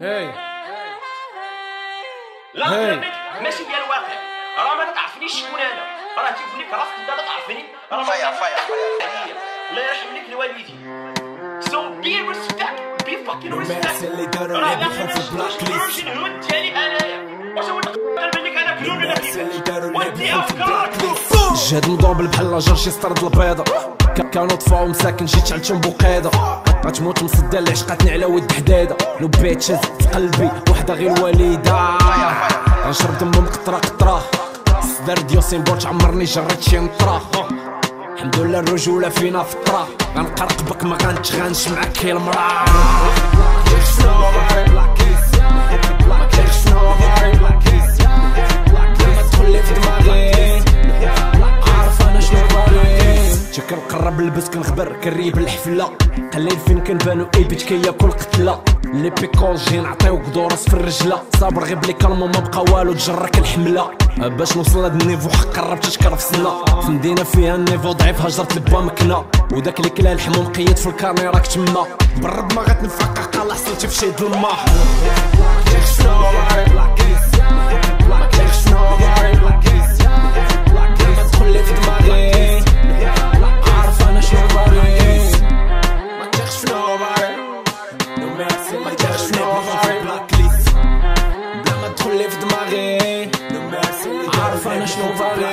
هاي لا. ماشي ديال الواقع راه ما تعرفنيش شكون أنا راه تيقول لك راسك انت ما تعرفني راه فايا فايا فايا الله يرحم لك الوالدين سو بي ريسبكت بي فاكين ريسبكت اللي داروا راه لي لا ليست. الهود ديالي انايا واش هو تقدر منك أنا كلون ولا ودي بيحهم في افكار البلاك ليست. جهد مضوبل بحال لاجر شي سطرد البيضة ك- كانوا طفاو مساكن جيت شعلتهم بقيدة غتموت مصدى اللي عشقاتني على ود حداده. لو بيت شاز في قلبي وحده غير وليدة غنشرب دمهم قطرة قطرة. صدر ديوسين بورش عمرني جريت شي نطرة. الحمد لله الرجولة فينا فطرة. غنقرقبك ما غنتغنش معاك كي كنقرب نلبس كنخبر كنريب الحفله قليل فين كنبانو إي بيت كياكل قتلة. لي بيكولجي نعطيوك دورس في الرجلة. صابر غير بلي كلمة ما بقى والو تجرك الحملة. باش نوصل لهاد النيفو حق قربت تشكر في سنه في مدينة فيها النيفو ضعيف هجرت لبا مكنة. وداك اللي كلا الحموم قيد في الكاميرا كتما. برد ما غتنفقق الله حصلتي في شي ظلمة. my dash net מרוב בלקליסט Blama trolevd mare Arfana shnovare